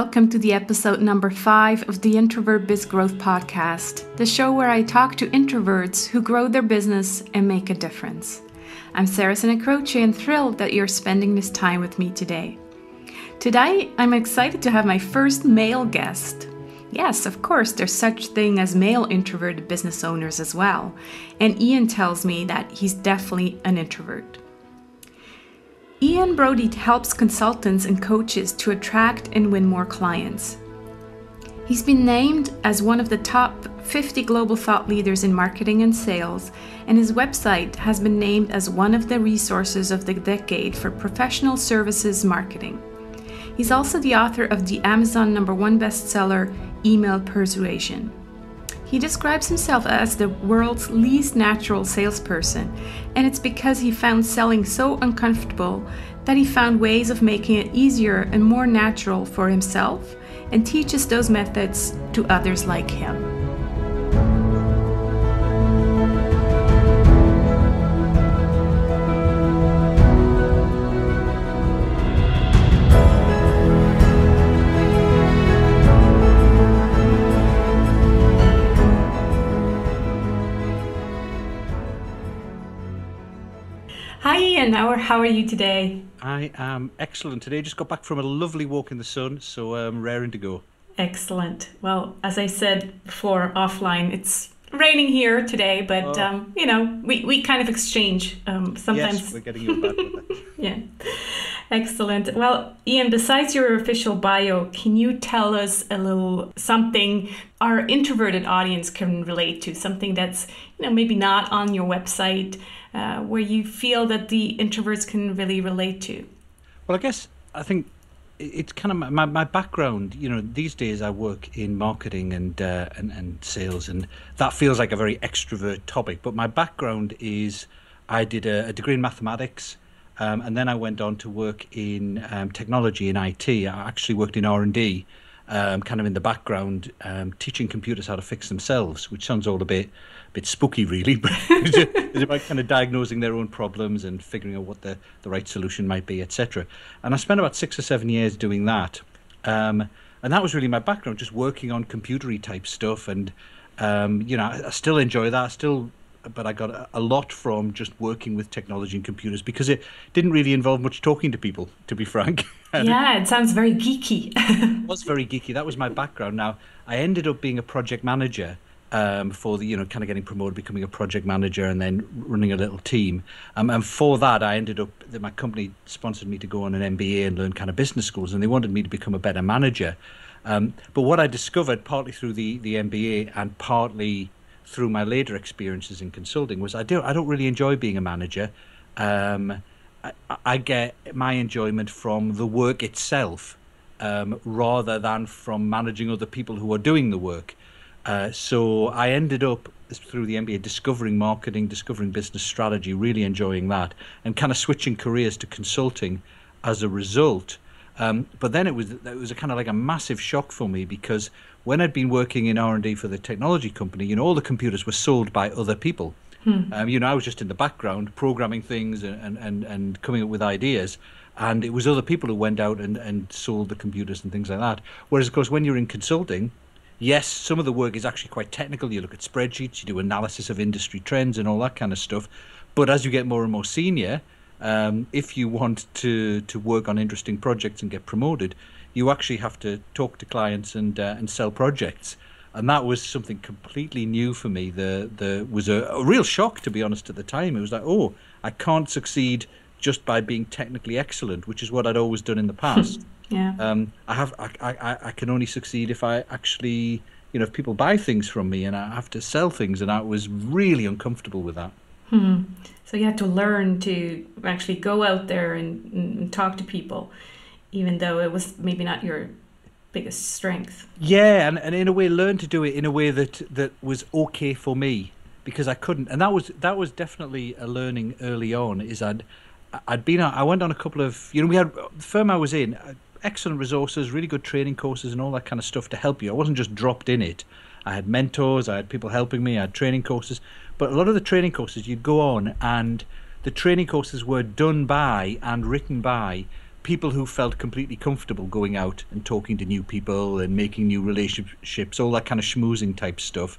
welcome to the episode number five of the Introvert Biz Growth Podcast, the show where I talk to introverts who grow their business and make a difference. I'm Sarah Santacroce and thrilled that you're spending this time with me today. Today, I'm excited to have my first male guest. Yes, of course, there's such thing as male introverted business owners as well. And Ian tells me that he's definitely an introvert. Ian Brodie helps consultants and coaches to attract and win more clients. He's been named as one of the top 50 global thought leaders in marketing and sales, and his website has been named as one of the resources of the decade for professional services marketing. He's also the author of the Amazon number one bestseller, Email Persuasion. He describes himself as the world's least natural salesperson, and it's because he found selling so uncomfortable that he found ways of making it easier and more natural for himself and teaches those methods to others like him. How are, how are you today? I am excellent today. Just got back from a lovely walk in the sun, so I'm um, raring to go. Excellent. Well, as I said before offline, it's raining here today, but oh. um, you know, we, we kind of exchange um, sometimes. Yes, we're getting you bad yeah. Excellent. Well, Ian, besides your official bio, can you tell us a little something our introverted audience can relate to? Something that's, you know, maybe not on your website, uh, where you feel that the introverts can really relate to? Well, I guess I think it's kind of my, my background. You know, these days I work in marketing and, uh, and and sales, and that feels like a very extrovert topic. But my background is I did a, a degree in mathematics, um, and then I went on to work in um, technology in IT. I actually worked in R and D, um, kind of in the background, um, teaching computers how to fix themselves, which sounds all a bit bit spooky, really, but it's about kind of diagnosing their own problems and figuring out what the, the right solution might be, etc. And I spent about six or seven years doing that. Um, and that was really my background, just working on computery type stuff. And, um, you know, I, I, still enjoy that. I still, but I got a, lot from just working with technology and computers because it didn't really involve much talking to people, to be frank. yeah, it sounds very geeky. it was very geeky. That was my background. Now, I ended up being a project manager um, for the you know kind of getting promoted, becoming a project manager, and then running a little team. Um, and for that, I ended up that my company sponsored me to go on an MBA and learn kind of business schools, and they wanted me to become a better manager. Um, but what I discovered, partly through the the MBA and partly through my later experiences in consulting, was I do I don't really enjoy being a manager. Um, I, I, get my enjoyment from the work itself um, rather than from managing other people who are doing the work. Uh, so I ended up through the MBA discovering marketing, discovering business strategy, really enjoying that, and kind of switching careers to consulting as a result. Um, but then it was it was a kind of like a massive shock for me because when I'd been working in R and D for the technology company, you know, all the computers were sold by other people. Hmm. Um, you know, I was just in the background programming things and, and, and coming up with ideas. And it was other people who went out and, and sold the computers and things like that. Whereas, of course, when you're in consulting, yes, some of the work is actually quite technical. You look at spreadsheets, you do analysis of industry trends and all that kind of stuff. But as you get more and more senior, um, if you want to to work on interesting projects and get promoted, you actually have to talk to clients and uh, and sell projects. And that was something completely new for me. The the was a, a real shock to be honest at the time. It was like, oh, I can't succeed just by being technically excellent, which is what I'd always done in the past. Yeah. Um, I have I, I, I can only succeed if I actually you know if people buy things from me and I have to sell things and I was really uncomfortable with that. Hmm. So you had to learn to actually go out there and, and talk to people, even though it was maybe not your biggest strength. Yeah, and, and in a way learn to do it in a way that that was okay for me because I couldn't and that was that was definitely a learning early on is I'd I'd been I went on a couple of you know we had the firm I was in excellent resources, really good training courses, and all that kind of stuff to help you. I wasn't just dropped in it. I had mentors, I had people helping me, I had training courses. But a lot of the training courses, you'd go on, and the training courses were done by and written by people who felt completely comfortable going out and talking to new people and making new relationships, all that kind of schmoozing type stuff.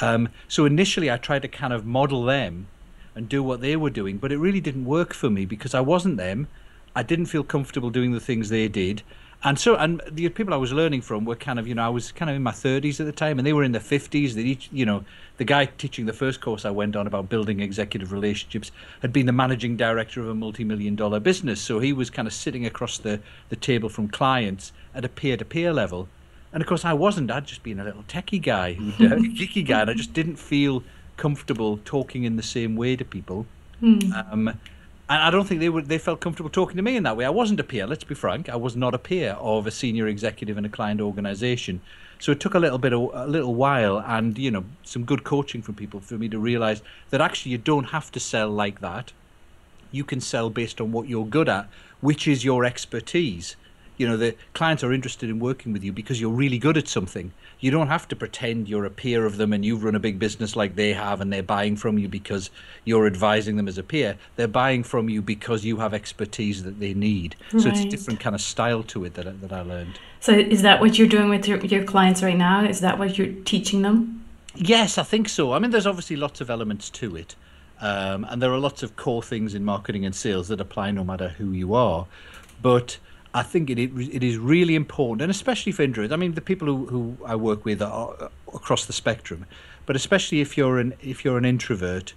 Um, so initially, I tried to kind of model them and do what they were doing, but it really didn't work for me because I wasn't them. I didn't feel comfortable doing the things they did, and so and the people I was learning from were kind of you know I was kind of in my 30s at the time, and they were in their 50s. They each you know the guy teaching the first course I went on about building executive relationships had been the managing director of a multi-million dollar business, so he was kind of sitting across the the table from clients at a peer-to-peer level. And of course, I wasn't. I'd just been a little techie guy, a geeky guy, and I just didn't feel comfortable talking in the same way to people. Mm. Um, and I don't think they would they felt comfortable talking to me in that way. I wasn't a peer, let's be frank. I was not a peer of a senior executive in a client organization. So it took a little bit of a little while and you know some good coaching from people for me to realize that actually you don't have to sell like that. You can sell based on what you're good at, which is your expertise you know the clients are interested in working with you because you're really good at something. You don't have to pretend you're a peer of them and you've run a big business like they have and they're buying from you because you're advising them as a peer. They're buying from you because you have expertise that they need. Right. so it's a different kind of style to it that, that i learned. So is that what you're doing with your, your clients right now? Is that what you're teaching them? Yes i think so. I mean there's obviously lots of elements to it um, and there are lots of core things in marketing and sales that apply no matter who you are. But I think it, it is really important, and especially for introverts. I mean, the people who, who I work with are across the spectrum, but especially if you're an if you're an introvert,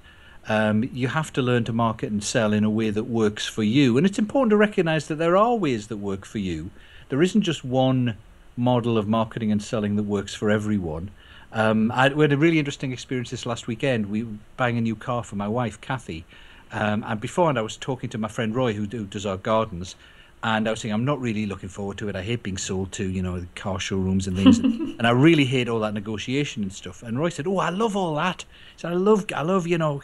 um, you have to learn to market and sell in a way that works for you. And it's important to recognise that there are ways that work for you. There isn't just one model of marketing and selling that works for everyone. Um, I, we had a really interesting experience this last weekend. We buying a new car for my wife, Kathy. Um, and beforehand, I was talking to my friend Roy, who, who does our gardens, and I was saying I'm not really looking forward to it. I hate being sold to, you know, car showrooms and things, and I really hate all that negotiation and stuff. And Roy said, "Oh, I love all that." So I love, I love, you know,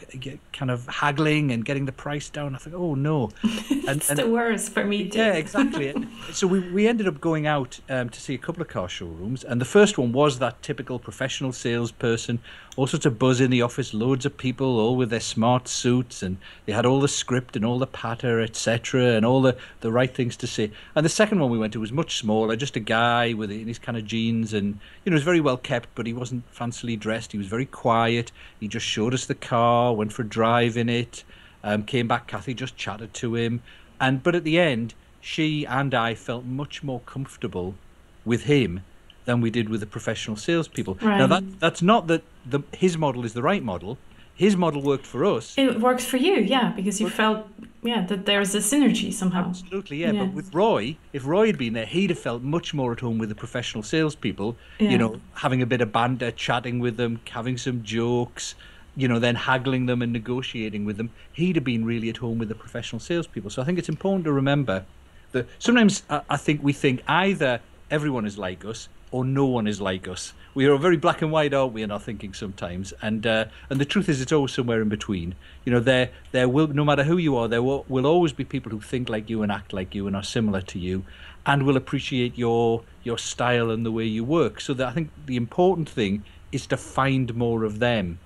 kind of haggling and getting the price down. I thought, "Oh no," and, it's and, the worst for me. Too. Yeah, exactly. so we we ended up going out um, to see a couple of car showrooms, and the first one was that typical professional salesperson, all sorts of buzz in the office, loads of people, all with their smart suits, and they had all the script and all the patter, etc., and all the the right things things to say. And the second one we went to was much smaller, just a guy with in his kind of jeans, and you know, he was very well kept, but he wasn't fancily dressed. He was very quiet. He just showed us the car, went for a drive in it, um, came back. Kathy just chatted to him, and but at the end, she and I felt much more comfortable with him than we did with the professional salespeople. Right. Now that that's not that the his model is the right model his model worked for us. It works for you, yeah, because you felt yeah that there's a synergy somehow. Absolutely, yeah. yeah. But with Roy, if Roy had been there, he'd have felt much more at home with the professional salespeople. Yeah. You know, having a bit of banter, chatting with them, having some jokes. You know, then haggling them and negotiating with them. He'd have been really at home with the professional salespeople. So I think it's important to remember that sometimes I think we think either everyone is like us or no one is like us. We are very black and white, aren't we, in our thinking sometimes? And uh, and the truth is, it's always somewhere in between. You know, there there will no matter who you are, there will, will always be people who think like you and act like you and are similar to you, and will appreciate your your style and the way you work. So that I think the important thing is to find more of them.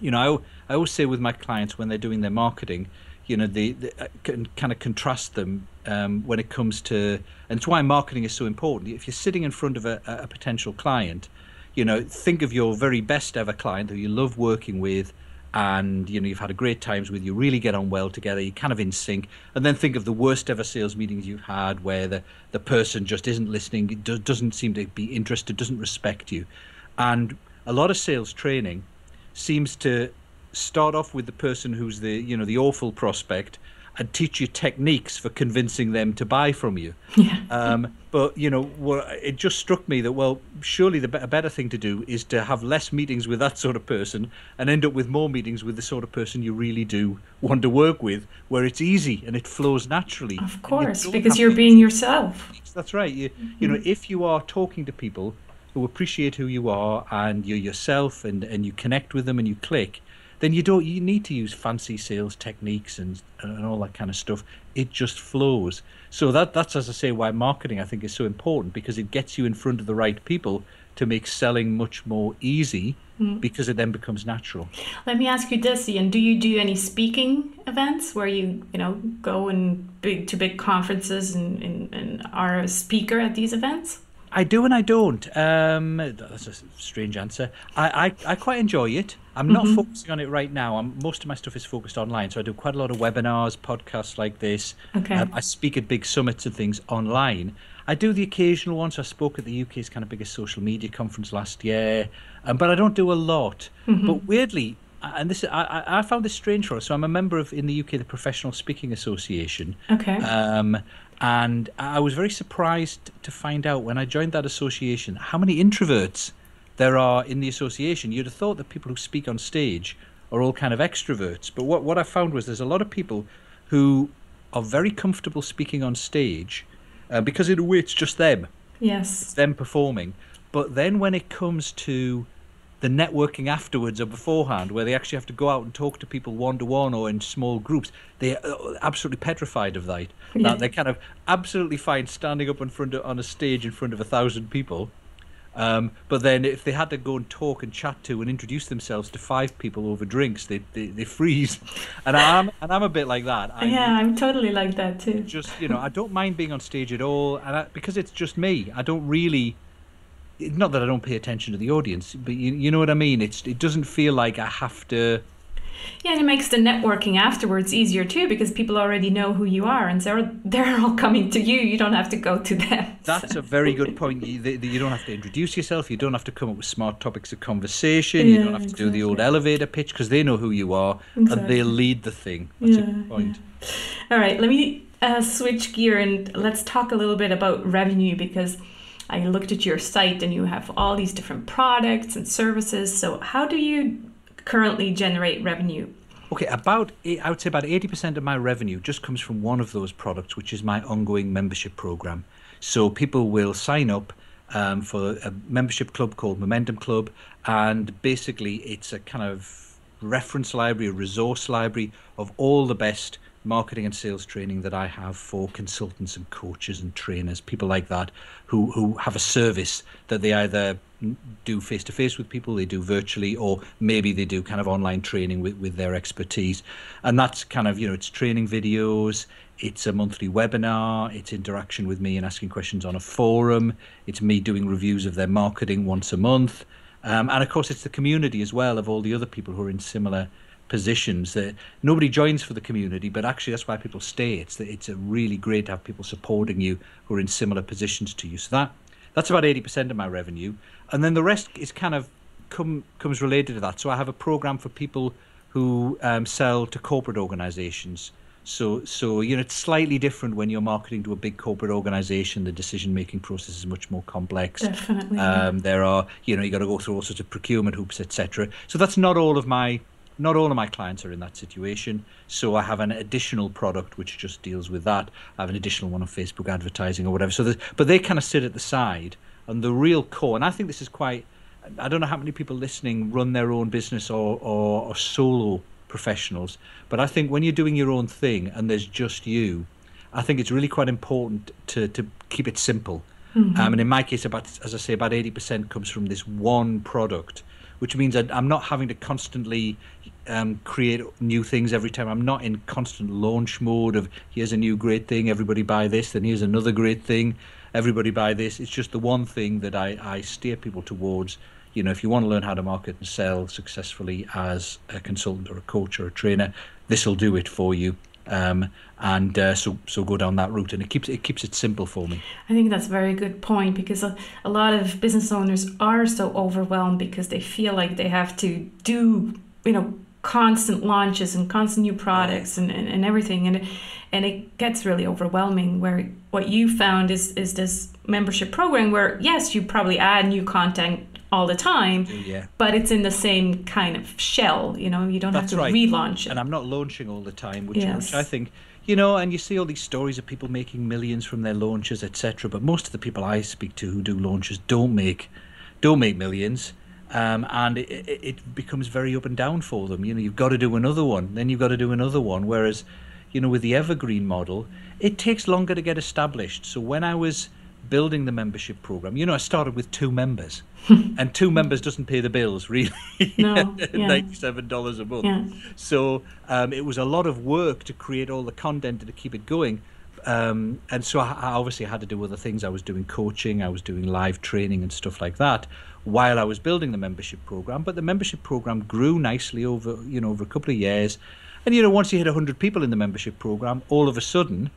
You know, I, I always say with my clients when they're doing their marketing, you know, the, the uh, can kind of contrast them um, when it comes to, and it's why marketing is so important. If you're sitting in front of a, a potential client, you know, think of your very best ever client who you love working with, and you know you've had a great times with you really get on well together you're kind of in sync and then think of the worst ever sales meetings you've had where the the person just isn't listening doesn't seem to be interested doesn't respect you and a lot of sales training seems to start off with the person who's the you know the awful prospect and teach you techniques for convincing them to buy from you. Yeah. Um, but you know, it just struck me that well, surely the better thing to do is to have less meetings with that sort of person and end up with more meetings with the sort of person you really do want to work with, where it's easy and it flows naturally. Of course, you because you're being yourself. That's right. You, mm-hmm. you know, if you are talking to people who appreciate who you are and you're yourself and and you connect with them and you click then you don't you need to use fancy sales techniques and and all that kind of stuff. It just flows. So that that's as I say why marketing I think is so important because it gets you in front of the right people to make selling much more easy mm. because it then becomes natural. Let me ask you this, Ian. Do you do any speaking events where you, you know, go and big to big conferences and, and, and are a speaker at these events? I do and I don't. Um, that's a strange answer. I, I, I quite enjoy it. I'm not mm-hmm. focusing on it right now. I'm, most of my stuff is focused online, so I do quite a lot of webinars, podcasts like this. Okay. Um, I speak at big summits and things online. I do the occasional ones. I spoke at the UK's kind of biggest social media conference last year, um, but I don't do a lot. Mm-hmm. But weirdly, and this I, I found this strange for us. So I'm a member of in the UK the Professional Speaking Association. Okay. Um, and I was very surprised to find out when I joined that association how many introverts there are in the association. You'd have thought that people who speak on stage are all kind of extroverts, but what what I found was there's a lot of people who are very comfortable speaking on stage uh, because in a way it's just them. Yes. It's them performing. But then when it comes to the networking afterwards or beforehand, where they actually have to go out and talk to people one to one or in small groups, they're uh, absolutely petrified of that. Yeah. They're kind of absolutely fine standing up in front of, on a stage in front of a thousand people. Um, but then if they had to go and talk and chat to and introduce themselves to five people over drinks, they they, they freeze. And I'm and I'm a bit like that. I'm, yeah, I'm totally like that too. Just you know, I don't mind being on stage at all, and I, because it's just me. I don't really not that I don't pay attention to the audience, but you, you know what I mean. It's it doesn't feel like I have to. Yeah, and it makes the networking afterwards easier too because people already know who you are and they're they're all coming to you. You don't have to go to them. That's a very good point. You, you don't have to introduce yourself. You don't have to come up with smart topics of conversation. Yeah, you don't have to exactly. do the old elevator pitch because they know who you are exactly. and they lead the thing. That's yeah, a good point. Yeah. All right, let me uh, switch gear and let's talk a little bit about revenue because I looked at your site and you have all these different products and services. So, how do you currently generate revenue? Okay, about I would say about eighty percent of my revenue just comes from one of those products, which is my ongoing membership program. So people will sign up um, for a membership club called Momentum Club, and basically it's a kind of reference library, a resource library of all the best marketing and sales training that I have for consultants and coaches and trainers, people like that, who, who have a service that they either do face to face with people, they do virtually, or maybe they do kind of online training with, with their expertise. And that's kind of, you know, it's training videos, it's a monthly webinar, it's interaction with me and asking questions on a forum, it's me doing reviews of their marketing once a month. Um, and of course, it's the community as well of all the other people who are in similar positions that nobody joins for the community, but actually that's why people stay. It's that it's a really great to have people supporting you who are in similar positions to you. So that that's about eighty percent of my revenue, and then the rest is kind of come comes related to that. So I have a program for people who um, sell to corporate organizations. So, so you know, it's slightly different when you're marketing to a big corporate organization. The decision-making process is much more complex. Definitely. Um, there are, you know, you got to go through all sorts of procurement hoops, etc. So that's not all of my not all of my clients are in that situation, so I have an additional product which just deals with that. I have an additional one on Facebook advertising or whatever. So, but they kind of sit at the side, and the real core. And I think this is quite. I don't know how many people listening run their own business or, or, or solo professionals, but I think when you're doing your own thing and there's just you, I think it's really quite important to to keep it simple. Mm-hmm. Um, and in my case, about as I say, about eighty percent comes from this one product which means I, am not having to constantly um, create new things every time. I'm not in constant launch mode of here's a new great thing, everybody buy this, then here's another great thing, everybody buy this. It's just the one thing that I, I steer people towards. You know, if you want to learn how to market and sell successfully as a consultant or a coach or a trainer, this will do it for you. Um, and uh, so so go down that route. And it keeps it keeps it simple for me. I think that's a very good point because a, a lot of business owners are so overwhelmed because they feel like they have to do you know constant launches and constant new products and, and, and everything. And it, and it gets really overwhelming where what you found is is this membership program where yes you probably add new content all the time. Yeah. But it's in the same kind of shell, you know, you don't That's have to right. relaunch it. And I'm not launching all the time, which, yes. which I think, you know, and you see all these stories of people making millions from their launches, etc. But most of the people I speak to who do launches don't make don't make millions. Um, and it, it, it becomes very up and down for them. You know, you've got to do another one, then you've got to do another one. Whereas, you know, with the evergreen model, it takes longer to get established. So when I was building the membership program, you know, I started with two members, and two members doesn't pay the bills really. No, yeah. ninety-seven dollars a month. Yeah. So um, it was a lot of work to create all the content and to keep it going. Um, and so I, I obviously had to do other things. I was doing coaching, I was doing live training and stuff like that while I was building the membership program. But the membership program grew nicely over you know over a couple of years. And you know, once you hit 100 people in the membership program, all of a sudden,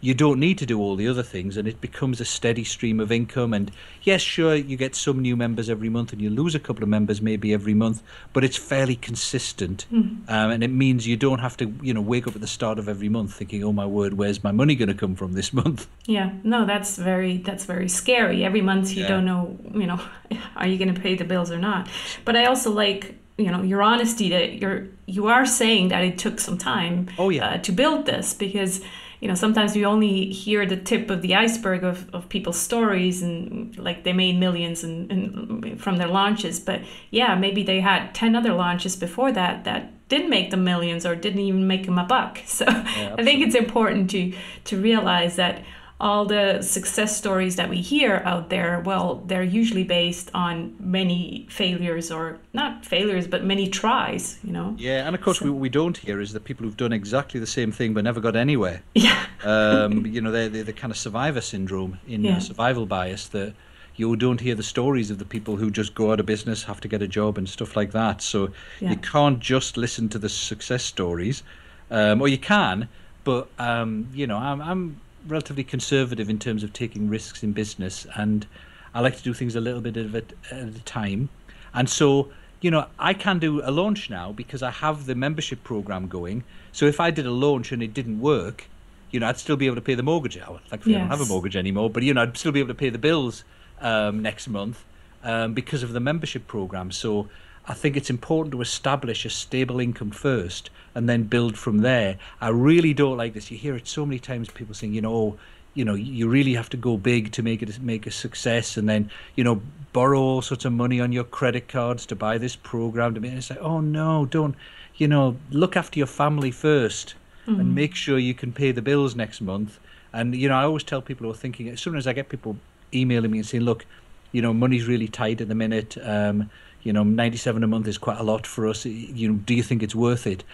you don't need to do all the other things and it becomes a steady stream of income and yes sure you get some new members every month and you lose a couple of members maybe every month but it's fairly consistent Mm-hmm. um, and it means you don't have to you know wake up at the start of every month thinking oh my word where's my money going to come from this month Yeah, no, that's very that's very scary. Every month you Yeah. don't know, you know, are you going to pay the bills or not? But I also like, you know, your honesty that you're you are saying that it took some time Oh, yeah. uh, to build this because you know sometimes we only hear the tip of the iceberg of, of people's stories and like they made millions and, and from their launches. But yeah maybe they had 10 other launches before that that didn't make them millions or didn't even make them a buck. So i think it's important to to realize that all the success stories that we hear out there well they're usually based on many failures or not failures but many tries you know yeah and of course we, what we don't hear is that people who've done exactly the same thing but never got anywhere yeah um, you know, they're, they're the kind of survivor syndrome in uh, Yeah. survival bias that you don't hear the stories of the people who just go out of business, have to get a job and stuff like that. So Yeah. you can't just listen to the success stories, um, or you can, but um, you know, I'm, I'm relatively conservative in terms of taking risks in business, and I like to do things a little bit of it at a time. And so, you know, I can do a launch now because I have the membership program going. So if I did a launch and it didn't work, you know, I'd still be able to pay the mortgage. I thankfully I don't have a mortgage anymore, but you know, I'd still be able to pay the bills um, next month um, because of the membership program. So I think it's important to establish a stable income first and then build from there. I really don't like this. You hear it so many times. People saying, you know, oh, you know, you really have to go big to make it make a success, and then you know, borrow all sorts of money on your credit cards to buy this program. To and it's like, oh no, don't. You know, look after your family first and make sure you can pay the bills next month. And you know, I always tell people who are thinking. As soon as I get people emailing me and saying, look, you know, money's really tight at the minute. Um, you know, 97 a month is quite a lot for us. You know, do you think it's worth it?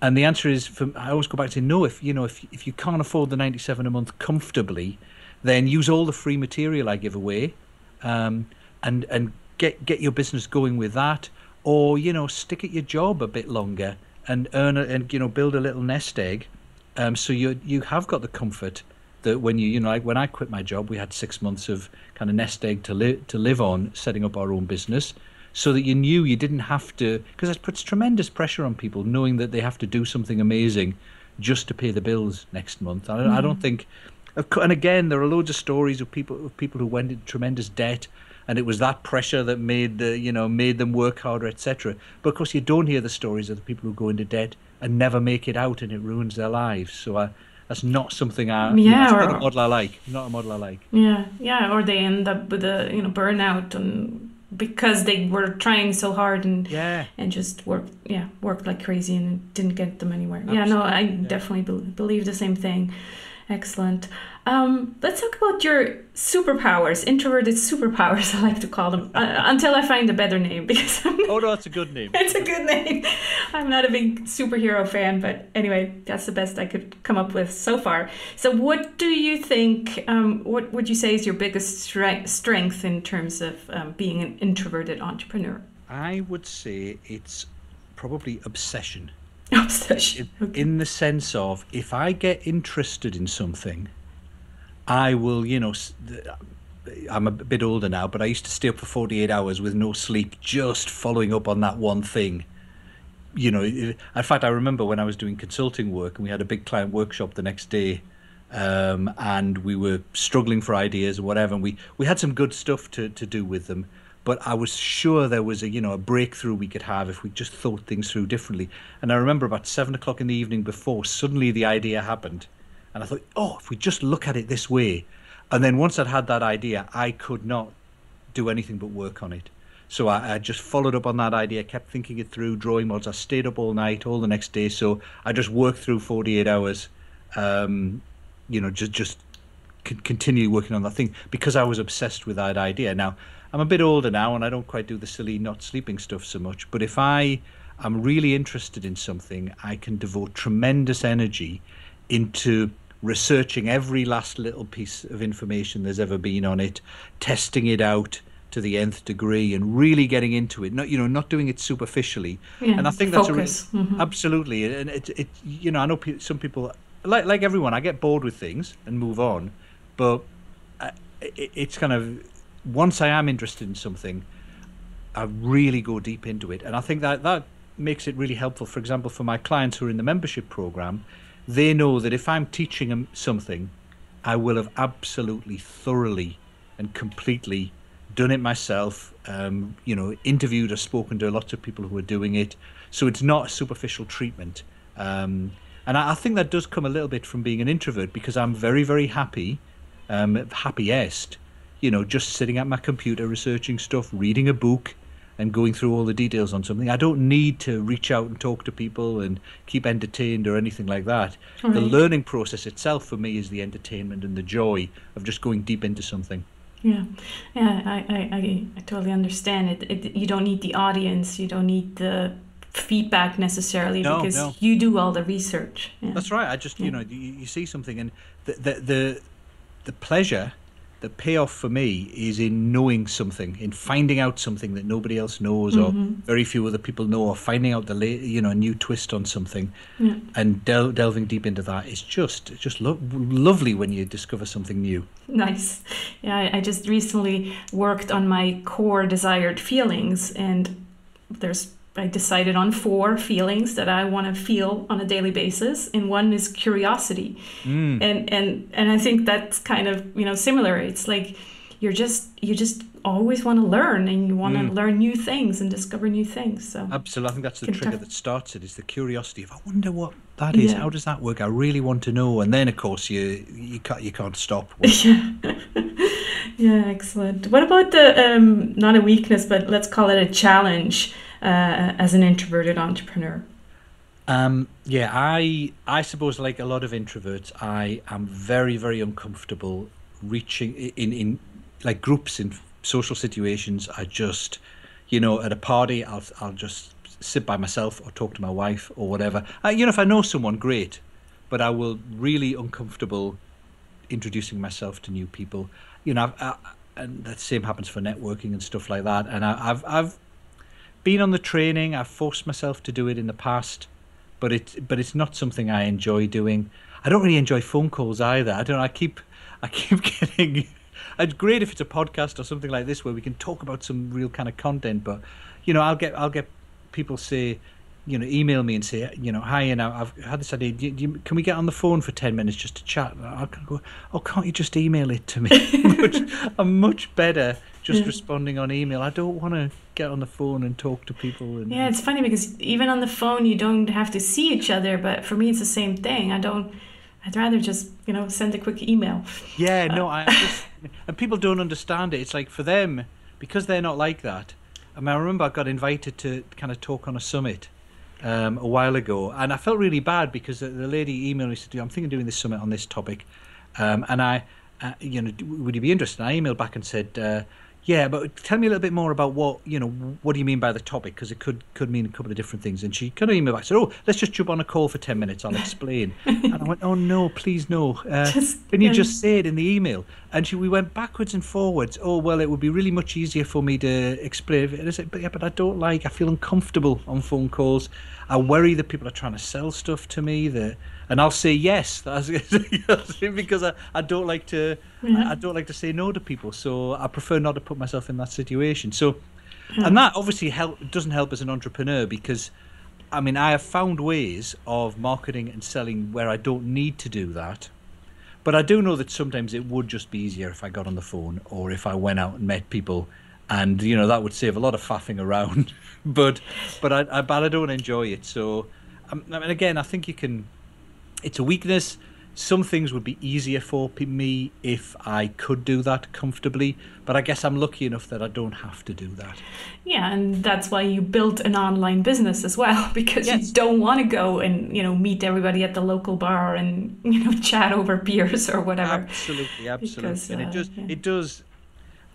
And the answer is, for, I always go back to no. If you know, if if you can't afford the 97 a month comfortably, then use all the free material I give away, um, and and get get your business going with that, or you know, stick at your job a bit longer and earn a, and you know, build a little nest egg, um, so you you have got the comfort that when you you know like when I quit my job, we had six months of kind of nest egg to live to live on, setting up our own business, so that you knew you didn't have to because it puts tremendous pressure on people knowing that they have to do something amazing just to pay the bills next month. I, I don't mm. think, and again, there are loads of stories of people of people who went into tremendous debt. And it was that pressure that made the, you know, made them work harder, etc. But of course, you don't hear the stories of the people who go into debt and never make it out, and it ruins their lives. So I, that's not something I, Yeah, it's not or- a model I like. Not a model I like. Yeah, yeah, or they end up with a you know burnout and because they were trying so hard and Yeah. and just worked yeah worked like crazy and didn't get them anywhere. Yeah, no, I definitely bel believe the same thing. Excellent. Um, let's talk about your superpowers, introverted superpowers. I like to call them uh, until I find a better name because I'm Oh no, that's a good name. it's a good name. I'm not a big superhero fan, but anyway, that's the best I could come up with so far. So, what do you think? Um, what would you say is your biggest stre- strength in terms of um, being an introverted entrepreneur? I would say it's probably obsession. Obsession. in, in the sense of if I get interested in something, I will, you know, I'm a bit older now, but I used to stay up for 48 hours with no sleep, just following up on that one thing. You know, in fact, I remember when I was doing consulting work and we had a big client workshop the next day. Um, and we were struggling for ideas or whatever, and we, we had some good stuff to, to do with them but I was sure there was a you know a breakthrough we could have if we just thought things through differently. And I remember about seven o'clock in the evening before, suddenly the idea happened, and I thought, oh, if we just look at it this way, and then once I'd had that idea, I could not do anything but work on it. So I, I, just followed up on that idea, kept thinking it through, drawing models. I stayed up all night, all the next day. So I just worked through 48 hours, um, you know, just just continue working on that thing because I was obsessed with that idea. Now I'm a bit older now, and I don't quite do the silly not sleeping stuff so much. But if I am really interested in something, I can devote tremendous energy into researching every last little piece of information there's ever been on it, testing it out to the nth degree, and really getting into it. Not you know, not doing it superficially. Yeah, and I think that's a re- mm-hmm. absolutely. And it, it, you know, I know some people like like everyone. I get bored with things and move on, but uh, it, it's kind of once I am interested in something, I really go deep into it, and I think that that makes it really helpful. For example, for my clients who are in the membership program, they know that if I'm teaching them something, I will have absolutely thoroughly and completely done it myself. Um, you know, interviewed or spoken to lots of people who are doing it, so it's not a superficial treatment. Um, and I, I, think that does come a little bit from being an introvert because I'm very, very happy, um, happiest, you know, just sitting at my computer researching stuff, reading a book, and going through all the details on something. I don't need to reach out and talk to people and keep entertained or anything like that. Right. The learning process itself for me is the entertainment and the joy of just going deep into something. Yeah, yeah, I, I, I totally understand it. it. You don't need the audience. You don't need the feedback necessarily no, because no. you do all the research. Yeah. That's right. I just yeah. you know you, you see something and the the the, the pleasure the payoff for me is in knowing something, in finding out something that nobody else knows mm-hmm. or very few other people know, or finding out the you know a new twist on something, yeah. and del- delving deep into that is just just lo- lovely when you discover something new. Nice, yeah. I just recently worked on my core desired feelings, and there's I decided on four feelings that I want to feel on a daily basis, and one is curiosity, mm. and and and I think that's kind of you know similar. It's like you're just you just always want to learn, and you want to mm. learn new things and discover new things. So absolutely, I think that's the trigger that starts it. Is the curiosity of I wonder what that is. Yeah. How does that work? I really want to know, and then of course you you can't you can't stop. yeah. yeah, excellent. What about the um, not a weakness, but let's call it a challenge? Uh, as an introverted entrepreneur? Um, yeah, I I suppose like a lot of introverts, I am very very uncomfortable reaching in in like groups in social situations. I just, you know, at a party, I'll I'll just sit by myself or talk to my wife or whatever. I, you know, if I know someone, great, but I will really uncomfortable introducing myself to new people. You know, I, and the same happens for networking and stuff like that. And I, I've I've been on the training. I've forced myself to do it in the past, but it but it's not something I enjoy doing. I don't really enjoy phone calls either. I don't. I keep I keep getting. It's great if it's a podcast or something like this where we can talk about some real kind of content. But you know, I'll get I'll get people say, you know, email me and say, you know, hi, know, I've had this idea. Do you, do you, can we get on the phone for ten minutes just to chat? I go. Oh, can't you just email it to me? I'm much better just yeah. responding on email. I don't want to get on the phone and talk to people. And, yeah, it's funny because even on the phone you don't have to see each other, but for me it's the same thing. I don't. I'd rather just you know send a quick email. Yeah, no, I just, and people don't understand it. It's like for them because they're not like that. I mean, I remember I got invited to kind of talk on a summit um, a while ago, and I felt really bad because the, the lady emailed me said, "I'm thinking of doing this summit on this topic," um, and I, uh, you know, would you be interested? And I emailed back and said. Uh, yeah, but tell me a little bit more about what you know. What do you mean by the topic? Because it could could mean a couple of different things. And she kind of emailed back said, "Oh, let's just jump on a call for ten minutes. I'll explain." and I went, "Oh no, please no. Uh, just, can you um, just say it in the email?" And she we went backwards and forwards. Oh well, it would be really much easier for me to explain. And I said, "But yeah, but I don't like. I feel uncomfortable on phone calls. I worry that people are trying to sell stuff to me. That." and I'll say yes. That's because I, I don't like to yeah. I, don't like to say no to people. So I prefer not to put myself in that situation. So, yeah. and that obviously help doesn't help as an entrepreneur because, I mean, I have found ways of marketing and selling where I don't need to do that. But I do know that sometimes it would just be easier if I got on the phone or if I went out and met people. And you know that would save a lot of faffing around. But but I, I but I don't enjoy it. So um, I mean again I think you can it's a weakness. Some things would be easier for me if I could do that comfortably, but I guess I'm lucky enough that I don't have to do that. Yeah, and that's why you built an online business as well because yes. you don't want to go and you know meet everybody at the local bar and you know chat over beers or whatever. Absolutely, absolutely, because, uh, and it uh, does yeah. it does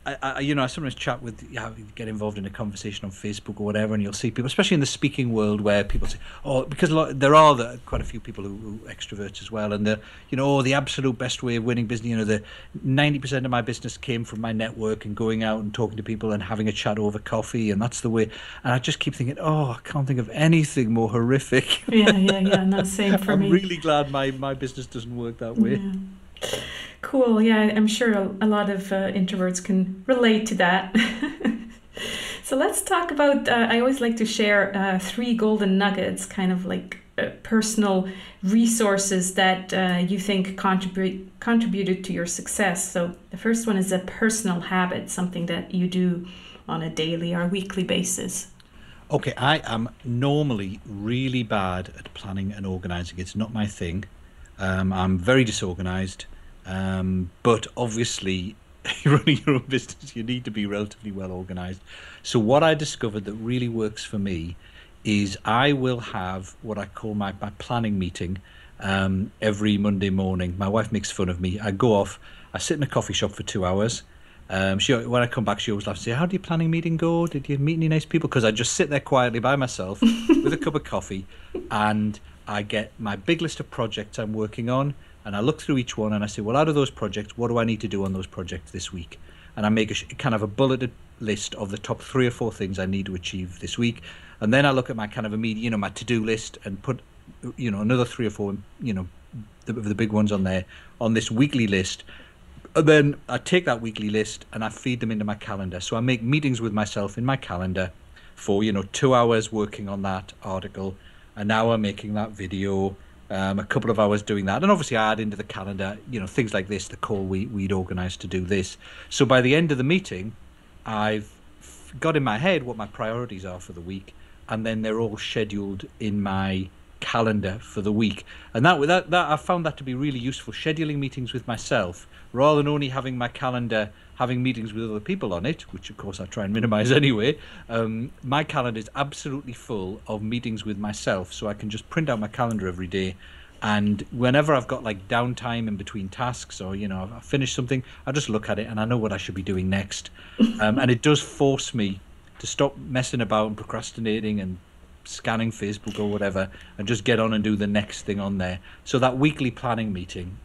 I, I, you know, I sometimes chat with, yeah, get involved in a conversation on Facebook or whatever, and you'll see people, especially in the speaking world, where people say, oh, because lot, there are the, quite a few people who, who extroverts as well, and the, you know, oh, the absolute best way of winning business, you know, the 90% of my business came from my network and going out and talking to people and having a chat over coffee, and that's the way. And I just keep thinking, oh, I can't think of anything more horrific. Yeah, yeah, yeah, no, same for I'm me. I'm really glad my, my business doesn't work that way. Yeah. Cool. Yeah, I'm sure a, lot of uh, introverts can relate to that. so let's talk about. Uh, I always like to share uh, three golden nuggets, kind of like uh, personal resources that uh, you think contribute contributed to your success. So the first one is a personal habit, something that you do on a daily or weekly basis. Okay, I am normally really bad at planning and organizing. It's not my thing. Um, I'm very disorganized. Um, but obviously, running your own business, you need to be relatively well organized. So, what I discovered that really works for me is I will have what I call my, my planning meeting um, every Monday morning. My wife makes fun of me. I go off, I sit in a coffee shop for two hours. Um, she when I come back, she always laughs and say, "How did your planning meeting go? Did you meet any nice people?" Because I just sit there quietly by myself with a cup of coffee, and I get my big list of projects I'm working on and I look through each one and I say, well, out of those projects, what do I need to do on those projects this week? And I make a kind of a bulleted list of the top three or four things I need to achieve this week, and then I look at my kind of immediate, you know, my to-do list and put, you know, another three or four, you know, the, the big ones on there on this weekly list. And then I take that weekly list and I feed them into my calendar. So I make meetings with myself in my calendar for you know two hours working on that article, an hour making that video, um, a couple of hours doing that, and obviously I add into the calendar, you know, things like this, the call we we'd organised to do this. So by the end of the meeting, I've got in my head what my priorities are for the week, and then they're all scheduled in my calendar for the week. And that that that I found that to be really useful. Scheduling meetings with myself rather than only having my calendar having meetings with other people on it, which of course I try and minimize anyway. Um, my calendar is absolutely full of meetings with myself, so I can just print out my calendar every day. And whenever I've got like downtime in between tasks, or you know, I've finished something, I just look at it and I know what I should be doing next. Um, and it does force me to stop messing about and procrastinating and scanning Facebook or whatever, and just get on and do the next thing on there. So that weekly planning meeting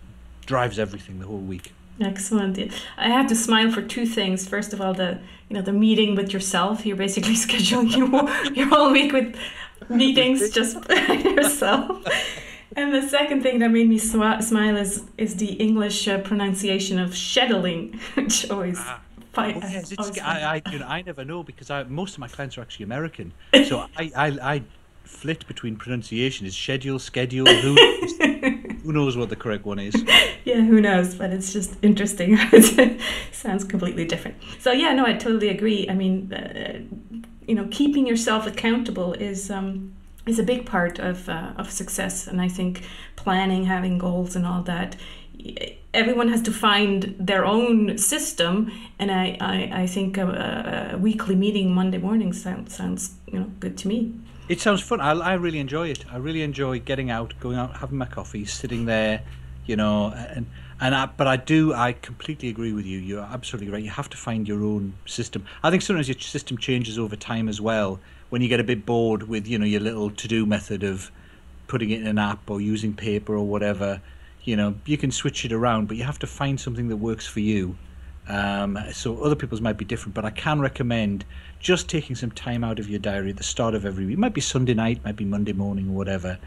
drives everything the whole week. Excellent. I had to smile for two things. First of all, the you know the meeting with yourself. You're basically scheduling your your whole week with meetings just yourself. And the second thing that made me sw- smile is is the English uh, pronunciation of scheduling, which always. Oh, yes, I, I, you know, I never know because I, most of my clients are actually American, so I, I, I flit between pronunciation. Is schedule, schedule, who? Who knows what the correct one is? yeah, who knows? But it's just interesting. it sounds completely different. So yeah, no, I totally agree. I mean, uh, you know, keeping yourself accountable is. Um, is a big part of uh, of success, and I think planning, having goals, and all that everyone has to find their own system and i, I, I think a, a, weekly meeting monday morning sounds, sounds you know good to me it sounds fun. I, I really enjoy it. I really enjoy getting out, going out, having my coffee, sitting there, you know, and and I, but I do. I completely agree with you. You're absolutely right. You have to find your own system. I think sometimes your system changes over time as well. When you get a bit bored with you know your little to-do method of putting it in an app or using paper or whatever, you know, you can switch it around. But you have to find something that works for you. Um, so other people's might be different, but I can recommend just taking some time out of your diary at the start of every week. It might be Sunday night, might be Monday morning or whatever,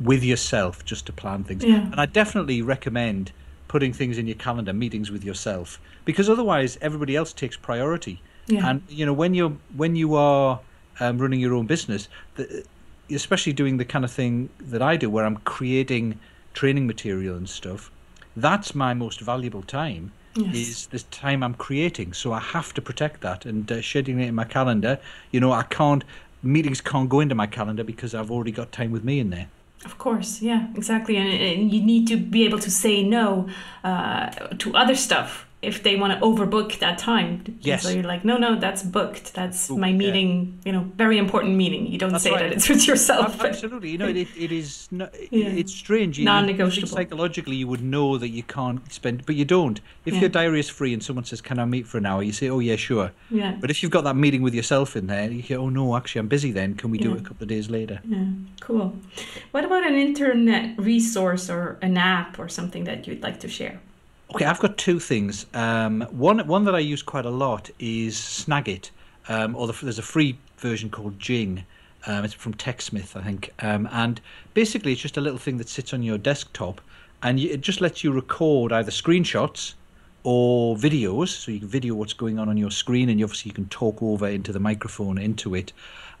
with yourself just to plan things. Yeah. And I definitely recommend putting things in your calendar, meetings with yourself, because otherwise everybody else takes priority. Yeah. And you know when you're when you are um, running your own business, the, especially doing the kind of thing that I do, where I'm creating training material and stuff, that's my most valuable time yes. is the time I'm creating. So I have to protect that and uh, scheduling it in my calendar. You know, I can't meetings can't go into my calendar because I've already got time with me in there. Of course, yeah, exactly, and, and you need to be able to say no uh, to other stuff if they want to overbook that time. Yes. So you're like, no, no, that's booked. That's my meeting. Yeah. You know, very important meeting. You don't that's say right. that it's with yourself. Absolutely. You know, it, it is. No, yeah. It's strange. Non-negotiable. Psychologically, you would know that you can't spend, but you don't. If yeah. your diary is free and someone says, "Can I meet for an hour?" You say, "Oh yeah, sure." Yeah. But if you've got that meeting with yourself in there, you go, "Oh no, actually, I'm busy. Then can we do it a couple of days later?" Yeah. Cool. What about an internet resource or an app or something that you'd like to share? Okay, I've got two things. Um, one one that I use quite a lot is Snagit, um, or the, there's a free version called Jing. Um, it's from TechSmith, I think, um, and basically it's just a little thing that sits on your desktop, and you, it just lets you record either screenshots or videos, so you can video what's going on on your screen, and you obviously you can talk over into the microphone into it.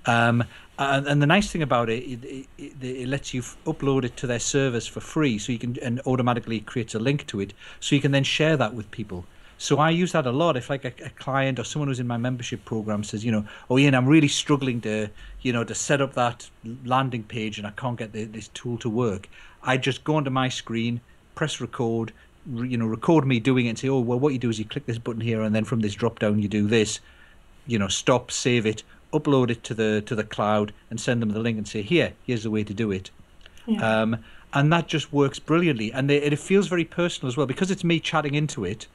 Um, and, and, the nice thing about it, it, it, it, lets you upload it to their servers for free, so you can and automatically creates a link to it, so you can then share that with people. So I use that a lot. If like a, a, client or someone who's in my membership program says, you know, oh Ian, I'm really struggling to, you know, to set up that landing page and I can't get the, this tool to work, I just go onto my screen, press record, you know, record me doing it and say, oh well, what you do is you click this button here and then from this drop down you do this, you know, stop, save it, upload it to the to the cloud and send them the link and say here here's the way to do it. Yeah. um, and that just works brilliantly. And they, it feels very personal as well. Because it's me chatting into it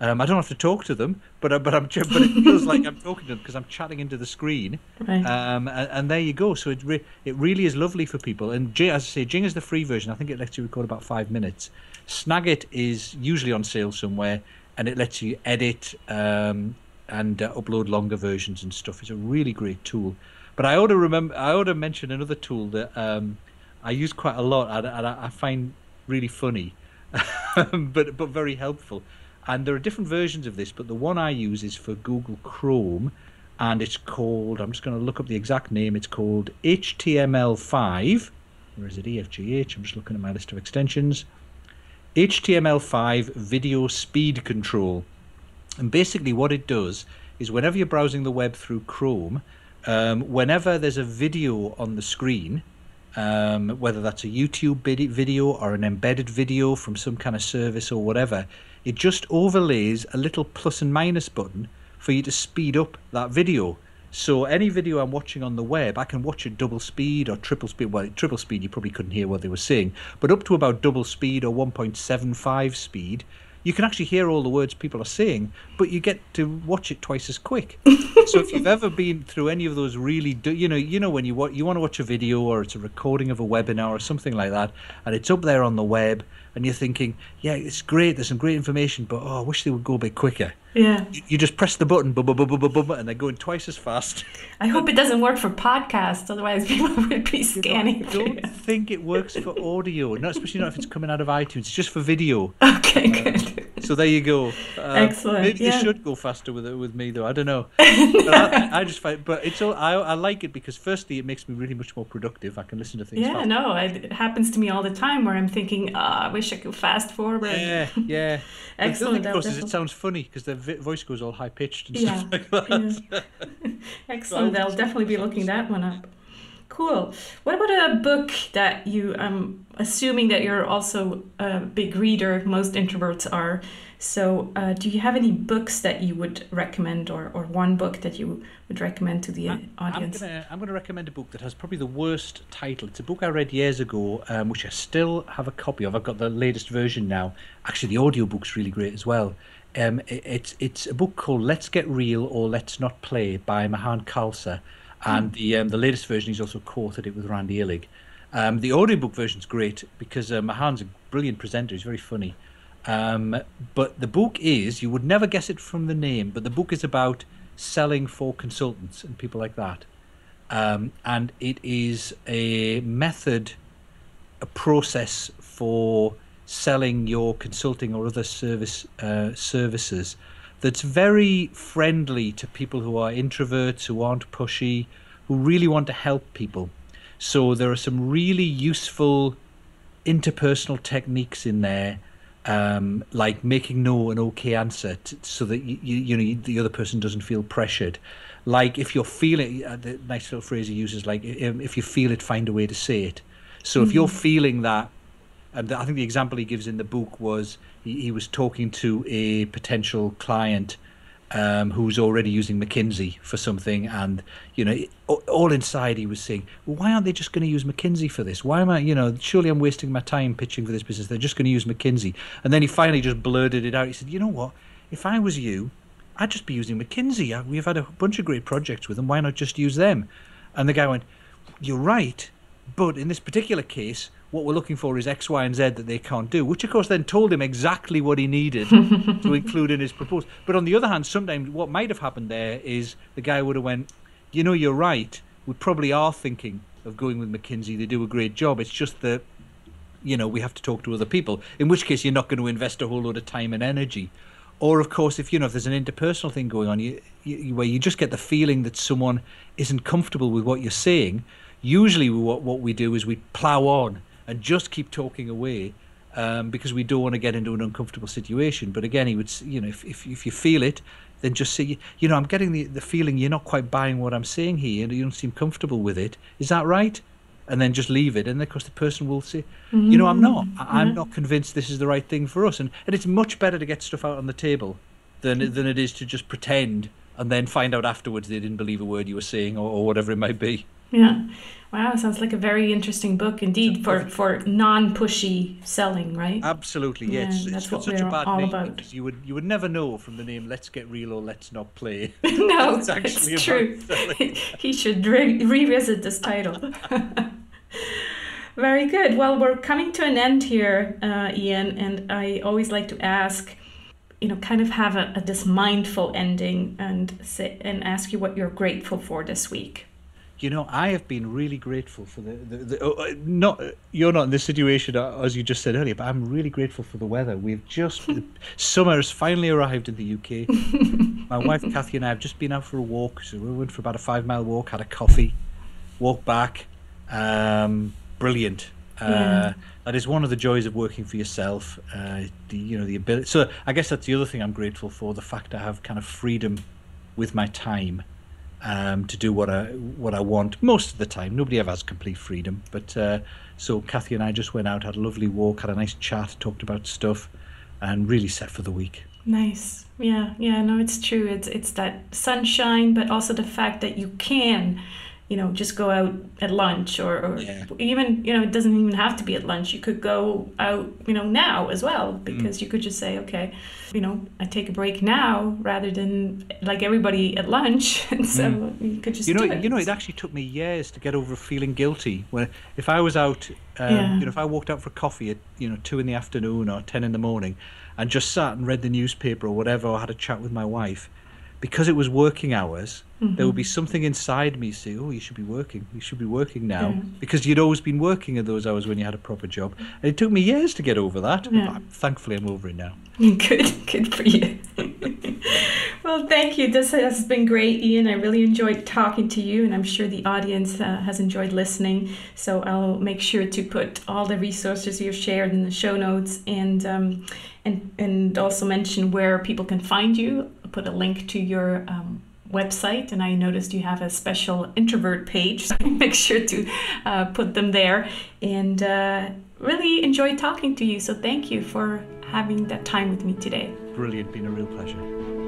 um, I don't have to talk to them but uh, but I'm but it feels like I'm talking to them because I'm chatting into the screen. Right. um, and, and, there you go. So it re- it really is lovely for people. And Jing, as I say Jing is the free version. I think it lets you record about five minutes. Snagit is usually on sale somewhere and it lets you edit um, and uh, upload longer versions and stuff. It's a really great tool. But I ought to remember, I ought to mention another tool that um, I use quite a lot and, I, I find really funny, but but very helpful. And there are different versions of this, but the one I use is for Google Chrome, and it's called. I'm just going to look up the exact name. It's called HTML5. Where is it? EFGH. I'm just looking at my list of extensions. HTML5 Video Speed Control. And basically, what it does is whenever you're browsing the web through Chrome, um, whenever there's a video on the screen, um, whether that's a YouTube video or an embedded video from some kind of service or whatever, it just overlays a little plus and minus button for you to speed up that video. So any video I'm watching on the web, I can watch at double speed or triple speed. Well, triple speed, you probably couldn't hear what they were saying, but up to about double speed or 1.75 speed, you can actually hear all the words people are saying, but you get to watch it twice as quick. so if you've ever been through any of those really, do, you know, you know when you want you want to watch a video or it's a recording of a webinar or something like that, and it's up there on the web, and you're thinking, yeah, it's great, there's some great information, but oh, I wish they would go a bit quicker. Yeah. You, you just press the button, bum, bum, bum, and they're going twice as fast. I hope it doesn't work for podcasts, otherwise people would be scanning. I don't, don't think it works for audio, not especially not if it's coming out of iTunes. It's just for video. Okay, uh, good. So there you go. Uh, Excellent. Maybe yeah. they should go faster with it with me though. I don't know. I, I, just find, but it's all. I, I like it because firstly, it makes me really much more productive. I can listen to things. Yeah, faster. no, it happens to me all the time where I'm thinking, oh, I wish I could fast forward. Yeah, yeah. Excellent. The, the thing, of course, it sounds funny because the voice goes all high pitched and yeah. stuff like that. Yeah. Excellent. I'll definitely be looking that one up. Cool. What about a book that you? I'm assuming that you're also a big reader. Most introverts are. So, uh, do you have any books that you would recommend, or, or one book that you would recommend to the I'm, audience? I'm I'm gonna recommend a book that has probably the worst title. It's a book I read years ago, um, which I still have a copy of. I've got the latest version now. Actually, the audiobook's really great as well. Um, it, it's it's a book called Let's Get Real or Let's Not Play by Mahan Khalsa, and the um, the latest version he's also co-authored it with Randy Illig. Um, the audiobook version's great because uh, Mahan's a brilliant presenter. He's very funny. Um, but the book is, you would never guess it from the name, but the book is about selling for consultants and people like that. Um, and it is a method, a process for selling your consulting or other service uh, services that's very friendly to people who are introverts, who aren't pushy, who really want to help people. So there are some really useful interpersonal techniques in there um, like making no an okay answer t- so that you, you, you know the other person doesn't feel pressured. Like if you're feeling uh, the nice little phrase he uses, like if you feel it, find a way to say it. So if you're feeling that, and I think the example he gives in the book was he, he was talking to a potential client um, who's already using McKinsey for something, and you know, all inside he was saying, well, "Why aren't they just going to use McKinsey for this? Why am I, you know, surely I'm wasting my time pitching for this business? They're just going to use McKinsey." And then he finally just blurted it out. He said, "You know what? If I was you, I'd just be using McKinsey. We've had a bunch of great projects with them. Why not just use them?" And the guy went, "You're right, but in this particular case." What we're looking for is X, Y, and Z that they can't do, which of course then told him exactly what he needed to include in his proposal. But on the other hand, sometimes what might have happened there is the guy would have went, you know, you're right. We probably are thinking of going with McKinsey. They do a great job. It's just that, you know, we have to talk to other people. In which case, you're not going to invest a whole lot of time and energy. Or of course, if you know if there's an interpersonal thing going on, you, you, where you just get the feeling that someone isn't comfortable with what you're saying. Usually, what what we do is we plow on and just keep talking away um, because we don't want to get into an uncomfortable situation. But again, he would, you know, if, if, if you feel it, then just say, you know, I'm getting the, the feeling you're not quite buying what I'm saying here and you don't seem comfortable with it. Is that right? And then just leave it. And of course, the person will say, mm-hmm. you know, I'm not. I'm yeah. not convinced this is the right thing for us. And, and it's much better to get stuff out on the table than, than it is to just pretend and then find out afterwards they didn't believe a word you were saying or, or whatever it might be. Yeah. Wow, sounds like a very interesting book indeed for, for non pushy selling, right? Absolutely, yeah. It's, that's it's what such we're a bad all name about. You would you would never know from the name "Let's Get Real" or "Let's Not Play." no, it's actually it's true. he should re- revisit this title. very good. Well, we're coming to an end here, uh, Ian, and I always like to ask you know kind of have a, a, this mindful ending and say and ask you what you're grateful for this week you know, I have been really grateful for the, the, the oh, uh, not you're not in this situation uh, as you just said earlier, but I'm really grateful for the weather. We've just summer has finally arrived in the UK. My wife Kathy and I have just been out for a walk. So we went for about a five mile walk, had a coffee, walked back. Um, brilliant. Uh, yeah. That is one of the joys of working for yourself. Uh, the you know the ability. So I guess that's the other thing I'm grateful for: the fact I have kind of freedom with my time um, to do what I what I want most of the time. Nobody ever has complete freedom, but uh, so Kathy and I just went out, had a lovely walk, had a nice chat, talked about stuff, and really set for the week. Nice, yeah, yeah. No, it's true. It's it's that sunshine, but also the fact that you can you know just go out at lunch or, or yeah. even you know it doesn't even have to be at lunch you could go out you know now as well mm. because mm. you could just say okay you know i take a break now rather than like everybody at lunch and so mm. you could just you know it. you know it actually took me years to get over feeling guilty when if i was out um, yeah. you know if i walked out for coffee at you know two in the afternoon or 10 in the morning and just sat and read the newspaper or whatever or had a chat with my wife because it was working hours, mm-hmm. there would be something inside me say, "Oh, you should be working. You should be working now," yeah. because you'd always been working at those hours when you had a proper job. And it took me years to get over that. Yeah. thankfully, I'm over it now. Good, good for you. well, thank you. This has been great, Ian. I really enjoyed talking to you, and I'm sure the audience uh, has enjoyed listening. So I'll make sure to put all the resources you've shared in the show notes, and um, and and also mention where people can find you put a link to your um, website and I noticed you have a special introvert page so make sure to uh, put them there. And uh, really enjoyed talking to you so thank you for having that time with me today. Brilliant. Been a real pleasure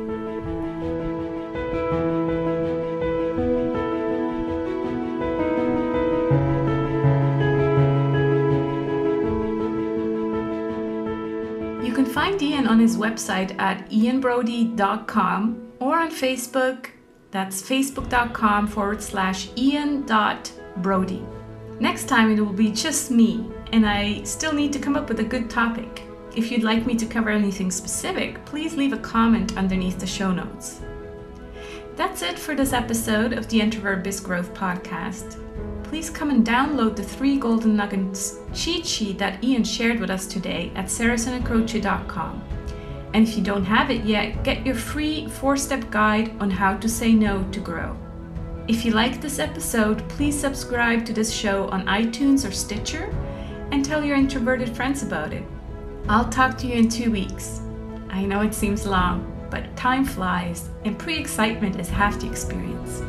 find Ian on his website at ianbrodie.com or on Facebook. That's facebook.com forward slash ian.brodie. Next time it will be just me, and I still need to come up with a good topic. If you'd like me to cover anything specific, please leave a comment underneath the show notes. That's it for this episode of the Introvert Biz Growth Podcast please come and download the three golden nuggets cheat sheet that Ian shared with us today at sarahsantacroce.com. And if you don't have it yet, get your free four step guide on how to say no to grow. If you like this episode, please subscribe to this show on iTunes or Stitcher and tell your introverted friends about it. I'll talk to you in two weeks. I know it seems long, but time flies, and pre excitement is half the experience.